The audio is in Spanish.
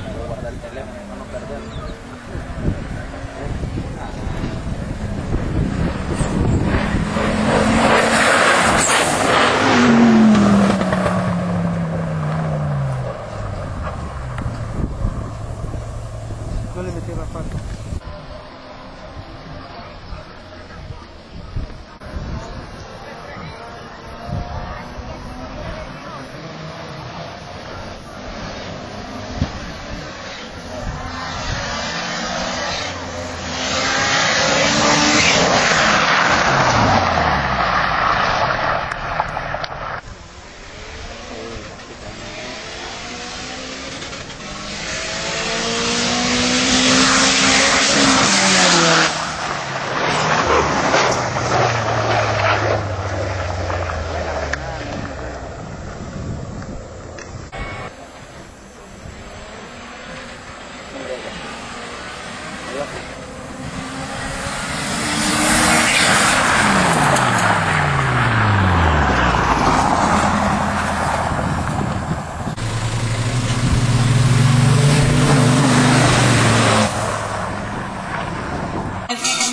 me voy a guardar el teléfono para no perderlo. No le metí la pata. ¿verdad?